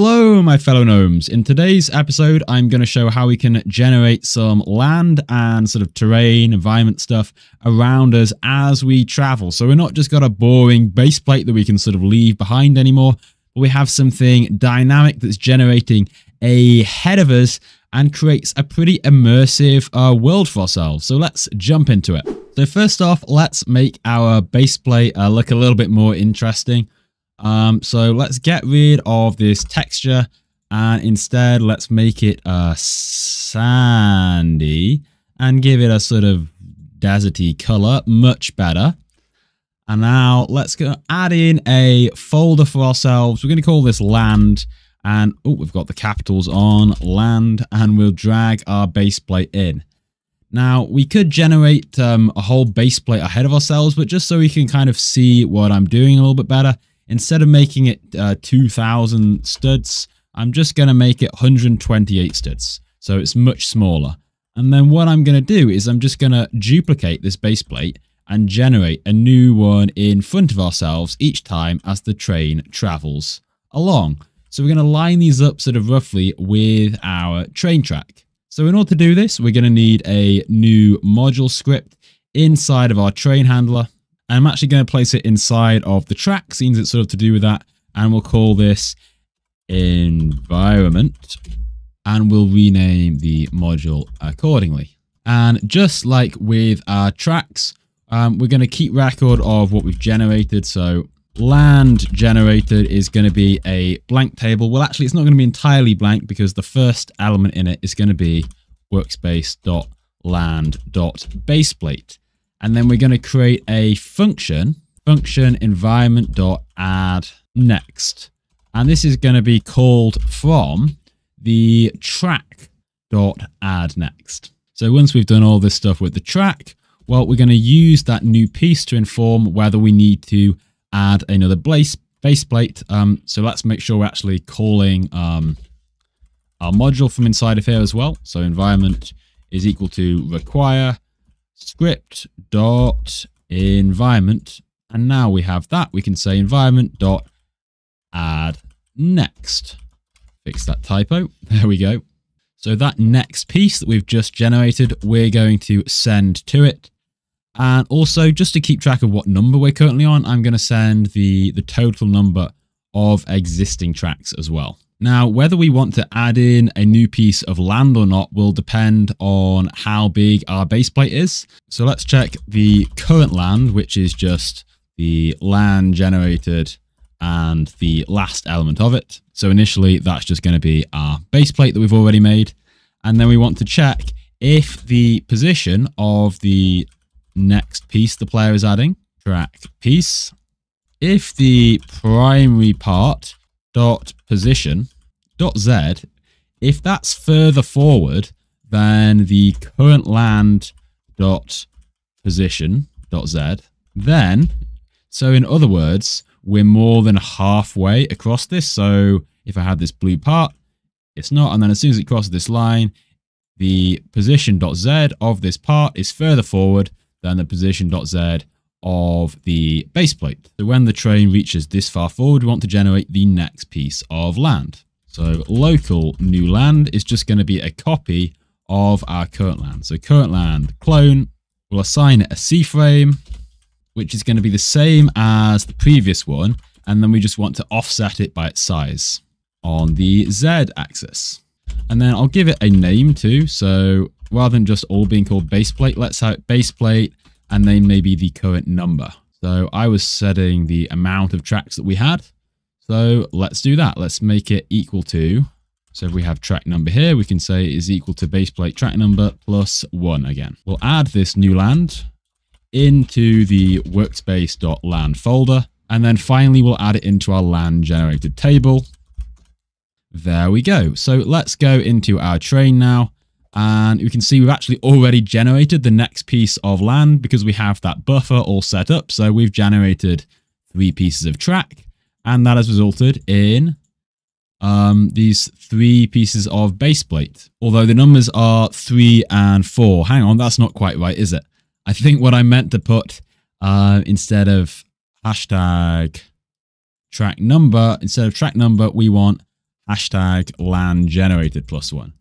Hello, my fellow gnomes. In today's episode, I'm going to show how we can generate some land and sort of terrain, environment stuff around us as we travel. So we're not just got a boring base plate that we can sort of leave behind anymore, but we have something dynamic that's generating ahead of us and creates a pretty immersive uh, world for ourselves. So let's jump into it. So first off, let's make our base plate uh, look a little bit more interesting. Um, so let's get rid of this texture and instead let's make it uh, sandy and give it a sort of deserty color, much better. And now let's go add in a folder for ourselves. We're going to call this land and oh, we've got the capitals on land and we'll drag our base plate in. Now, we could generate um, a whole base plate ahead of ourselves, but just so we can kind of see what I'm doing a little bit better, Instead of making it uh, 2000 studs, I'm just going to make it 128 studs. So it's much smaller. And then what I'm going to do is I'm just going to duplicate this base plate and generate a new one in front of ourselves each time as the train travels along. So we're going to line these up sort of roughly with our train track. So in order to do this, we're going to need a new module script inside of our train handler. I'm actually going to place it inside of the track, since it's sort of to do with that. And we'll call this environment. And we'll rename the module accordingly. And just like with our tracks, um, we're going to keep record of what we've generated. So land generated is going to be a blank table. Well, actually, it's not going to be entirely blank because the first element in it is going to be workspace.land.baseplate. And then we're going to create a function, function environment dot add next. And this is going to be called from the track dot add next. So once we've done all this stuff with the track, well, we're going to use that new piece to inform whether we need to add another base, base plate. Um, so let's make sure we're actually calling um, our module from inside of here as well. So environment is equal to require script dot environment. And now we have that. We can say environment dot add next. Fix that typo. There we go. So that next piece that we've just generated, we're going to send to it. And also, just to keep track of what number we're currently on, I'm going to send the, the total number of existing tracks as well. Now, whether we want to add in a new piece of land or not will depend on how big our base plate is. So let's check the current land, which is just the land generated and the last element of it. So initially, that's just going to be our base plate that we've already made. And then we want to check if the position of the next piece the player is adding, track piece, if the primary part dot position dot z, if that's further forward than the current land dot position dot z, then, so in other words, we're more than halfway across this. So if I had this blue part, it's not. And then as soon as it crosses this line, the position dot z of this part is further forward than the position dot z of the base plate. So when the train reaches this far forward, we want to generate the next piece of land. So local new land is just going to be a copy of our current land. So current land clone, we'll assign it a C-frame, which is going to be the same as the previous one. And then we just want to offset it by its size on the Z axis. And then I'll give it a name too. So rather than just all being called base plate, let's have base plate and then maybe the current number. So I was setting the amount of tracks that we had. So let's do that. Let's make it equal to, so if we have track number here, we can say is equal to base plate track number plus one again. We'll add this new land into the workspace.land folder. And then finally, we'll add it into our land generated table. There we go. So let's go into our train now. And we can see we've actually already generated the next piece of land because we have that buffer all set up. So we've generated three pieces of track and that has resulted in um, these three pieces of base plate. Although the numbers are three and four. Hang on, that's not quite right, is it? I think what I meant to put uh, instead of hashtag track number, instead of track number, we want hashtag land generated plus one.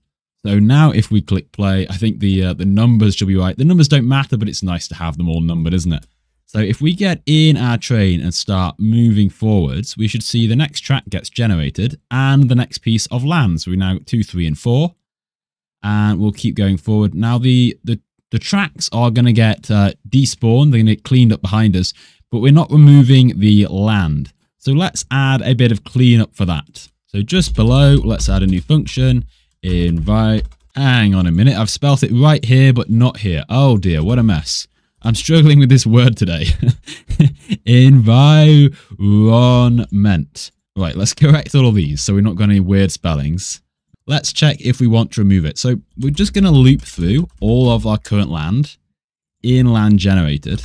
So now if we click play, I think the uh, the numbers should be right. The numbers don't matter, but it's nice to have them all numbered, isn't it? So if we get in our train and start moving forwards, we should see the next track gets generated and the next piece of land. So we now got two, three, and four. And we'll keep going forward. Now the the, the tracks are going to get uh, despawned. They're going to get cleaned up behind us, but we're not removing the land. So let's add a bit of cleanup for that. So just below, let's add a new function. Invite. Hang on a minute. I've spelt it right here, but not here. Oh dear, what a mess. I'm struggling with this word today. Environment. Right, let's correct all of these so we're not got any weird spellings. Let's check if we want to remove it. So we're just going to loop through all of our current land in land generated.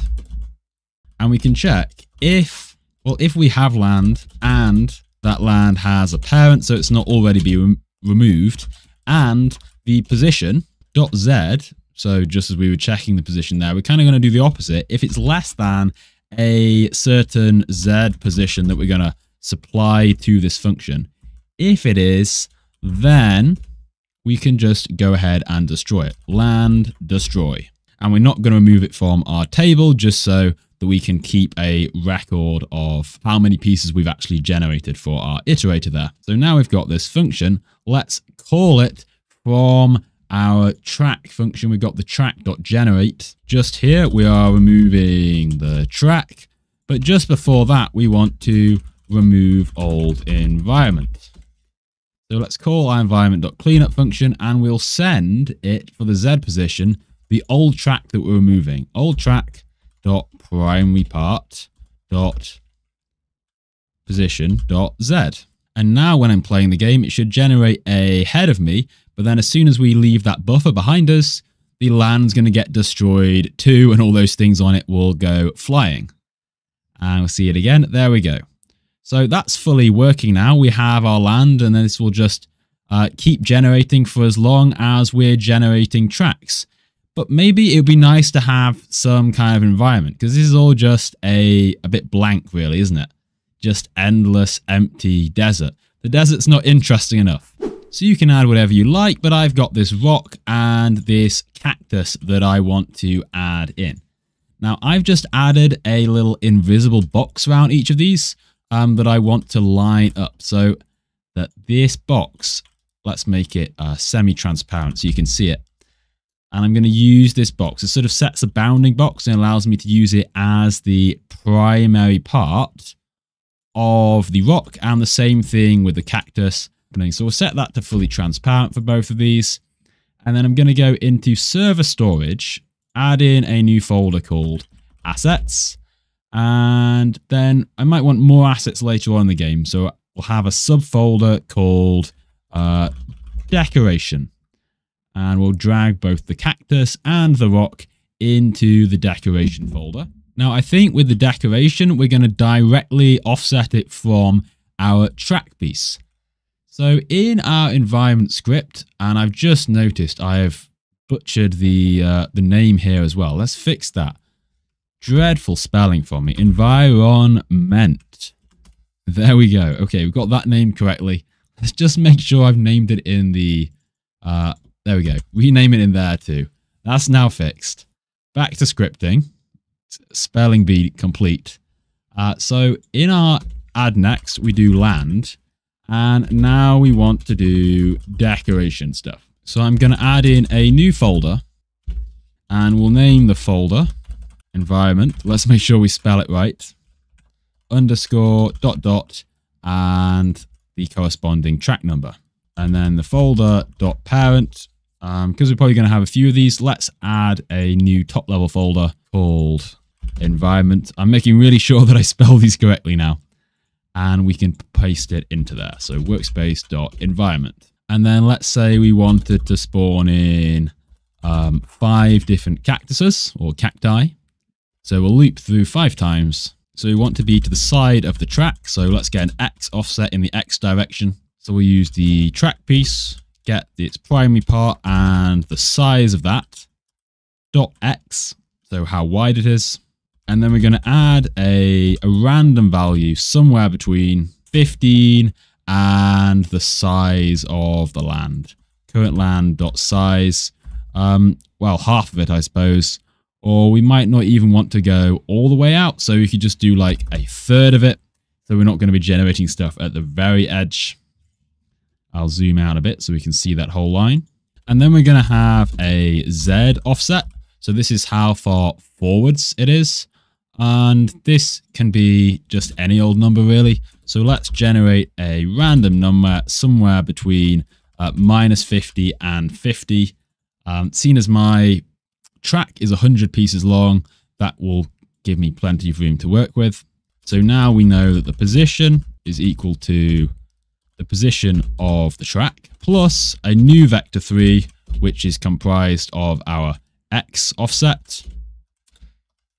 And we can check if, well, if we have land and that land has a parent, so it's not already be removed, and the position dot z so just as we were checking the position there, we're kind of going to do the opposite. If it's less than a certain Z position that we're going to supply to this function, if it is, then we can just go ahead and destroy it. Land destroy. And we're not going to remove it from our table just so that we can keep a record of how many pieces we've actually generated for our iterator there. So now we've got this function, let's call it from our track function, we've got the track.generate. Just here, we are removing the track. But just before that, we want to remove old environment. So let's call our environment.cleanup function and we'll send it for the Z position, the old track that we're removing. Old track dot primary part dot position dot Z. And now when I'm playing the game, it should generate a head of me but then as soon as we leave that buffer behind us, the land's going to get destroyed too, and all those things on it will go flying. And we'll see it again. There we go. So that's fully working now. We have our land, and then this will just uh, keep generating for as long as we're generating tracks. But maybe it would be nice to have some kind of environment, because this is all just a, a bit blank, really, isn't it? Just endless, empty desert. The desert's not interesting enough. So you can add whatever you like, but I've got this rock and this cactus that I want to add in. Now I've just added a little invisible box around each of these um, that I want to line up so that this box, let's make it uh, semi-transparent so you can see it. And I'm going to use this box. It sort of sets a bounding box and allows me to use it as the primary part of the rock and the same thing with the cactus. So we'll set that to fully transparent for both of these. And then I'm going to go into server storage, add in a new folder called assets. And then I might want more assets later on in the game. So we'll have a subfolder called uh, decoration. And we'll drag both the cactus and the rock into the decoration folder. Now, I think with the decoration, we're going to directly offset it from our track piece. So in our environment script, and I've just noticed I have butchered the uh, the name here as well. Let's fix that. Dreadful spelling for me. Environment. There we go. Okay, we've got that name correctly. Let's just make sure I've named it in the... Uh, there we go. Rename it in there too. That's now fixed. Back to scripting. Spelling bee complete. Uh, so in our add next, we do land. And now we want to do decoration stuff. So I'm going to add in a new folder and we'll name the folder environment. Let's make sure we spell it right. Underscore dot dot and the corresponding track number. And then the folder dot parent. Um, because we're probably going to have a few of these, let's add a new top level folder called environment. I'm making really sure that I spell these correctly now and we can paste it into there. So workspace.environment. And then let's say we wanted to spawn in um, five different cactuses or cacti. So we'll loop through five times. So we want to be to the side of the track. So let's get an X offset in the X direction. So we'll use the track piece, get its primary part and the size of that dot X. So how wide it is. And then we're going to add a, a random value somewhere between 15 and the size of the land. Current land dot size. Um, well, half of it, I suppose. Or we might not even want to go all the way out. So we could just do like a third of it. So we're not going to be generating stuff at the very edge. I'll zoom out a bit so we can see that whole line. And then we're going to have a Z offset. So this is how far forwards it is. And this can be just any old number really. So let's generate a random number somewhere between uh, minus 50 and 50. Um, as my track is 100 pieces long, that will give me plenty of room to work with. So now we know that the position is equal to the position of the track plus a new vector 3, which is comprised of our x offset.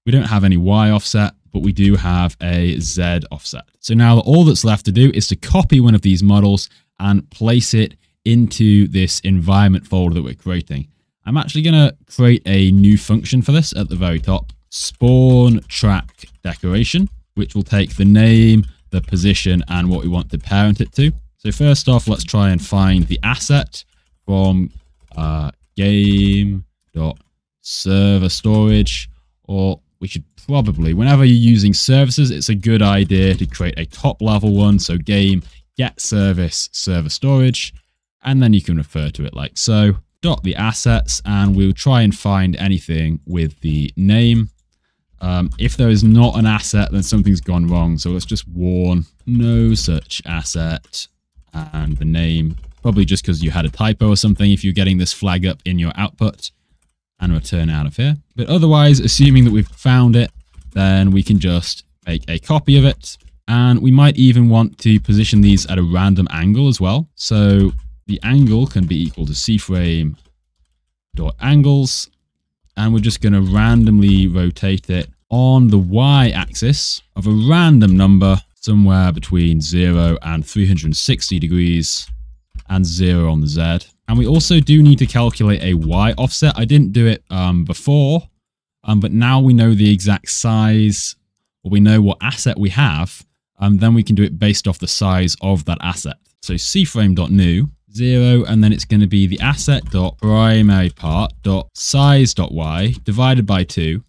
We don't have any y offset, but we do have a z offset. So now all that's left to do is to copy one of these models and place it into this environment folder that we're creating. I'm actually going to create a new function for this at the very top. Spawn track decoration, which will take the name, the position, and what we want to parent it to. So first off, let's try and find the asset from uh, game dot server storage, or we should probably, whenever you're using services, it's a good idea to create a top level one. So game get service server storage, and then you can refer to it like so. Dot the assets, and we'll try and find anything with the name. Um, if there is not an asset, then something's gone wrong. So let's just warn no such asset and the name, probably just because you had a typo or something if you're getting this flag up in your output and return out of here. But otherwise, assuming that we've found it, then we can just make a copy of it. And we might even want to position these at a random angle as well. So the angle can be equal to cframe dot angles. And we're just going to randomly rotate it on the y-axis of a random number somewhere between 0 and 360 degrees and 0 on the Z. And we also do need to calculate a Y offset. I didn't do it um, before, um, but now we know the exact size, or we know what asset we have, and um, then we can do it based off the size of that asset. So cframe.new, 0, and then it's going to be the asset primary part size dot y divided by 2,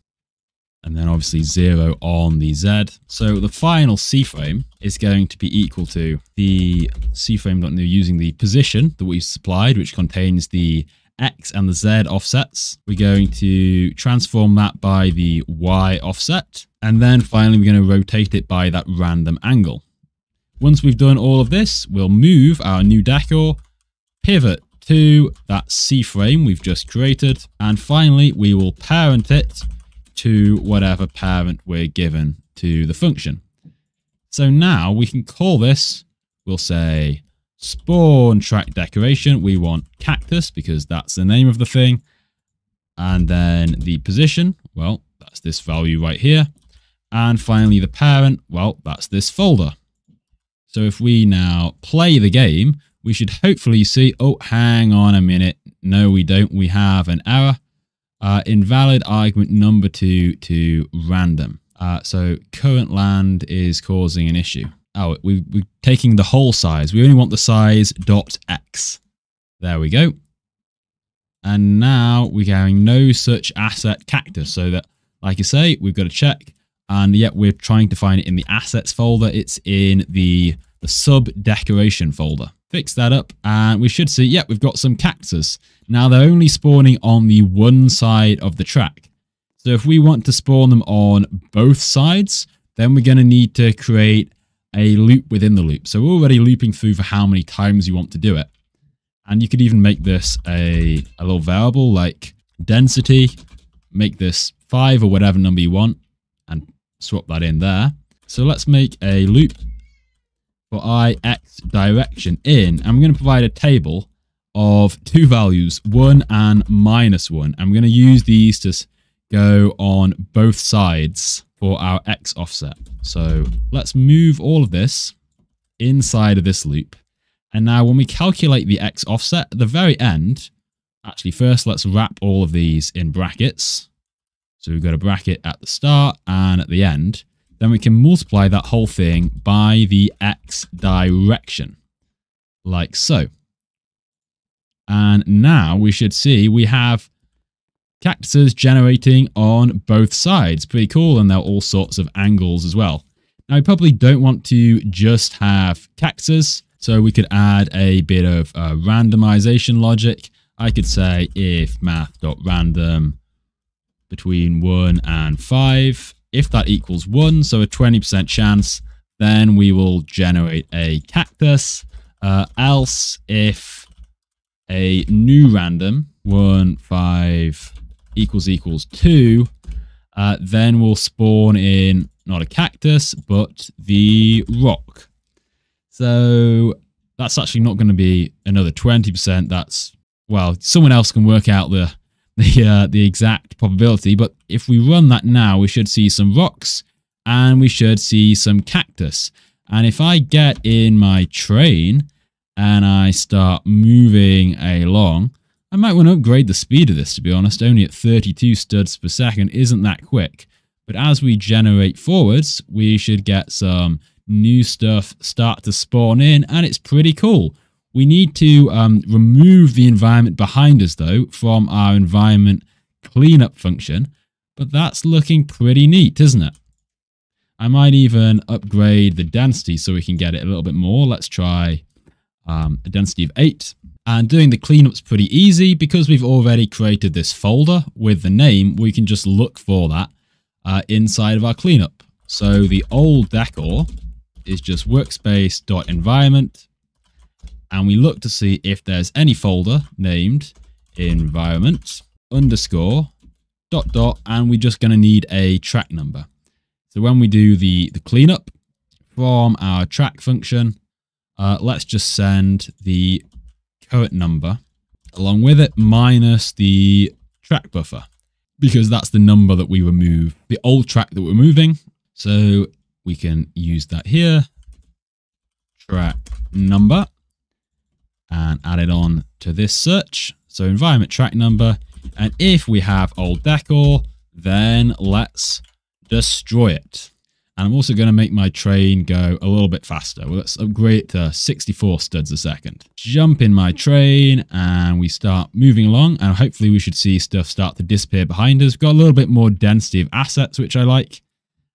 and then obviously 0 on the Z. So the final C-frame is going to be equal to the C-frame.new using the position that we've supplied, which contains the X and the Z offsets. We're going to transform that by the Y offset. And then finally, we're going to rotate it by that random angle. Once we've done all of this, we'll move our new decor, pivot to that C-frame we've just created. And finally, we will parent it to whatever parent we're given to the function. So now we can call this, we'll say spawn track decoration. We want cactus because that's the name of the thing. And then the position, well, that's this value right here. And finally the parent, well, that's this folder. So if we now play the game, we should hopefully see, oh, hang on a minute. No, we don't. We have an error. Uh, invalid argument number two to random. Uh, so current land is causing an issue. Oh, we, we're taking the whole size. We only want the size dot x. There we go. And now we're having no such asset cactus. So that, like I say, we've got to check. And yet we're trying to find it in the assets folder. It's in the, the sub decoration folder. Fix that up and we should see, yep, we've got some cactus. Now they're only spawning on the one side of the track. So if we want to spawn them on both sides, then we're going to need to create a loop within the loop. So we're already looping through for how many times you want to do it. And you could even make this a, a little variable like density, make this 5 or whatever number you want, and swap that in there. So let's make a loop for i, x direction in. I'm going to provide a table of two values, 1 and minus 1. I'm going to use these to go on both sides for our x offset. So let's move all of this inside of this loop. And now when we calculate the x offset at the very end, actually first let's wrap all of these in brackets. So we've got a bracket at the start and at the end. Then we can multiply that whole thing by the x direction. like so. And now we should see we have cactuses generating on both sides. Pretty cool, and they're all sorts of angles as well. Now, we probably don't want to just have cactuses, so we could add a bit of uh, randomization logic. I could say if math.random between 1 and 5, if that equals 1, so a 20% chance, then we will generate a cactus. Uh, else, if a new random, 1, 5, equals equals 2, uh, then we'll spawn in not a cactus, but the rock. So that's actually not going to be another 20%. That's, well, someone else can work out the the uh, the exact probability. But if we run that now, we should see some rocks and we should see some cactus. And if I get in my train and I start moving along, I might want to upgrade the speed of this, to be honest. Only at 32 studs per second isn't that quick. But as we generate forwards, we should get some new stuff start to spawn in, and it's pretty cool. We need to um, remove the environment behind us, though, from our environment cleanup function. But that's looking pretty neat, isn't it? I might even upgrade the density so we can get it a little bit more. Let's try um, a density of 8. And doing the cleanup's pretty easy because we've already created this folder with the name. We can just look for that uh, inside of our cleanup. So the old decor is just workspace.environment. And we look to see if there's any folder named environment underscore dot dot. And we're just going to need a track number. So when we do the, the cleanup from our track function, uh, let's just send the current number along with it minus the track buffer because that's the number that we remove, the old track that we're moving. So we can use that here, track number, and add it on to this search. So environment track number. And if we have old decor, then let's destroy it. And I'm also going to make my train go a little bit faster. Well, let's upgrade to 64 studs a second. Jump in my train and we start moving along and hopefully we should see stuff start to disappear behind us. We've got a little bit more density of assets, which I like.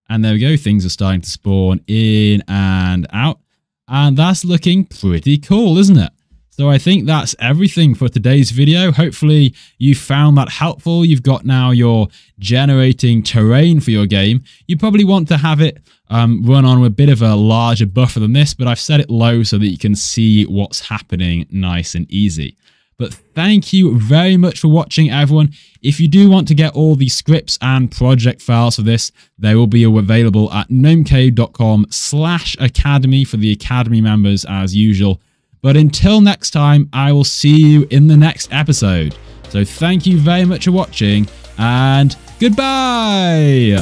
And there we go. Things are starting to spawn in and out. And that's looking pretty cool, isn't it? So I think that's everything for today's video. Hopefully you found that helpful. You've got now your generating terrain for your game. You probably want to have it um, run on a bit of a larger buffer than this, but I've set it low so that you can see what's happening nice and easy. But thank you very much for watching, everyone. If you do want to get all the scripts and project files for this, they will be available at gnomecode.com slash academy for the academy members as usual. But until next time, I will see you in the next episode. So thank you very much for watching and goodbye.